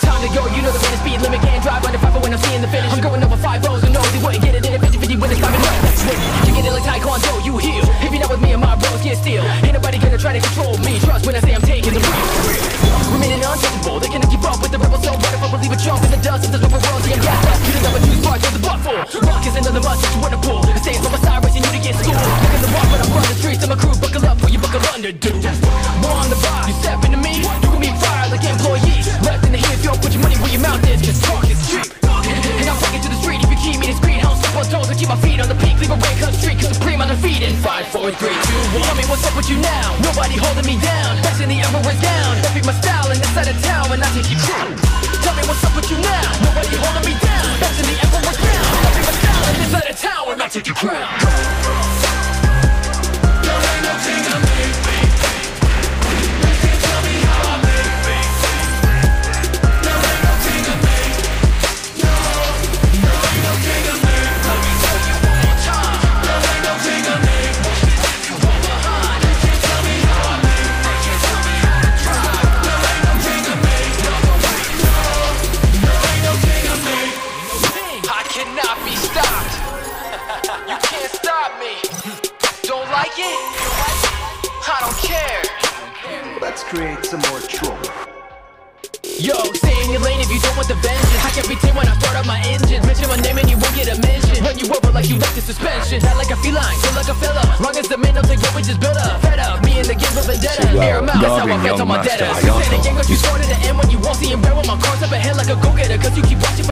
time to go, you know the rate of speed limit. Can't drive under 5 when I'm seeing the finish I'm going over 5 rows, and no, you wouldn't get it. In a 50-50 when it's time to know That's when you get it like Taekwondo, you heal. If you're not with me and my bros, get still. Ain't nobody gonna try to control me. Trust when I say I'm taking the real Remaining untouchable, they cannot keep up with the rebel So what if I believe a jump in the dust of the rubber rolls And gas up, you never choose parts of the butt full Luck is another must that you wanna pull. I stay on my side, racing you to get schooled. Look in the walk when I run the streets I'm a crew, buckle up for you buckle under, dude. One on the vibe, you step into me. You can be fired like employee. Four, three, two, one. Tell me what's up with you now. Nobody holding me down. Bashing the emperor's down. That be my style and inside of town, and I take you down. Tell me what's up with you now. Nobody holding me down. Bashing the emperor's down. That be my style and inside of town, and I take your crown. Cannot be stopped. You can't stop me. Don't like it? I don't care. Let's create some more trouble. Yo, stay in your lane if you don't want the vengeance. I can't pretend when I start up my engine. Mention my name and you won't get a mention. Run you over like you like the suspension. Not like a feline, feel like a fella. Long as the man knows that we just built up. Fed up, me and the game of vendetta. So, uh, Air 'em out, that's how I Darwin, felt on my master, debtors. I You also- say the game got you sworn to the end when you won't see him bear with my cards up ahead like a go-getter. Cause you keep watching